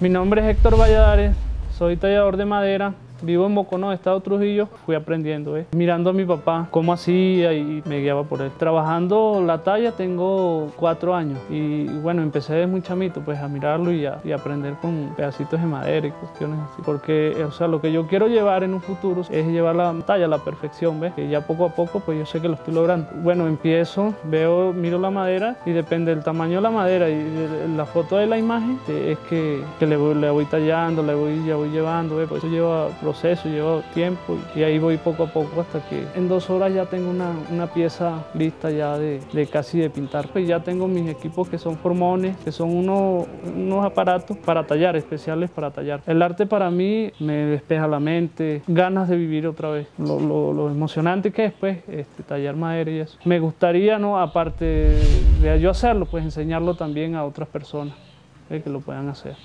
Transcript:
Mi nombre es Héctor Valladares, soy tallador de madera, Vivo en Mocono, Estado Trujillo, fui aprendiendo, ¿eh? mirando a mi papá cómo hacía y me guiaba por él. Trabajando la talla tengo cuatro años y bueno, empecé desde muy chamito pues a mirarlo y aprender con pedacitos de madera y cuestiones así. Porque, o sea, lo que yo quiero llevar en un futuro es llevar la talla a la perfección, ¿ves? Que ya poco a poco pues yo sé que lo estoy logrando. Bueno, empiezo, veo, miro la madera y depende del tamaño de la madera y de la foto de la imagen es que, le, voy, tallando, le voy, ya voy llevando, ¿ves? Pues eso lleva proceso, lleva tiempo y, ahí voy poco a poco hasta que en dos horas ya tengo una, una pieza lista ya de, de, casi de pintar. Pues ya tengo mis equipos que son formones, que son unos, unos aparatos para tallar, especiales para tallar. El arte para mí me despeja la mente, ganas de vivir otra vez, lo, lo, lo emocionante que es pues este, tallar madera y eso. Me gustaría, ¿no? aparte de yo hacerlo, pues enseñarlo también a otras personas eh, que lo puedan hacer.